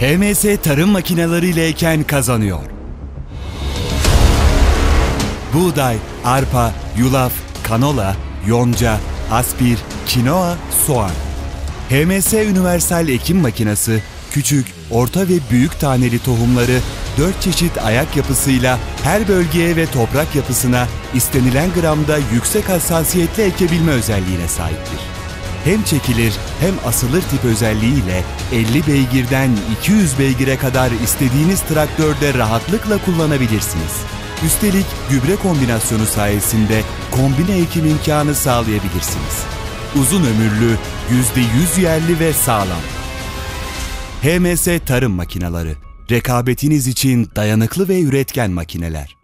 HMS tarım makineleriyle eken kazanıyor. Buğday, arpa, yulaf, kanola, yonca, aspir, kinoa, soğan. HMS Universal Ekim Makinesi, küçük, orta ve büyük taneli tohumları 4 çeşit ayak yapısıyla her bölgeye ve toprak yapısına istenilen gramda yüksek hassasiyetle ekebilme özelliğine sahiptir. Hem çekilir hem asılır tip özelliğiyle 50 beygirden 200 beygire kadar istediğiniz traktörde rahatlıkla kullanabilirsiniz. Üstelik gübre kombinasyonu sayesinde kombine ekim imkanı sağlayabilirsiniz. Uzun ömürlü, %100 yerli ve sağlam. HMS Tarım Makineleri. Rekabetiniz için dayanıklı ve üretken makineler.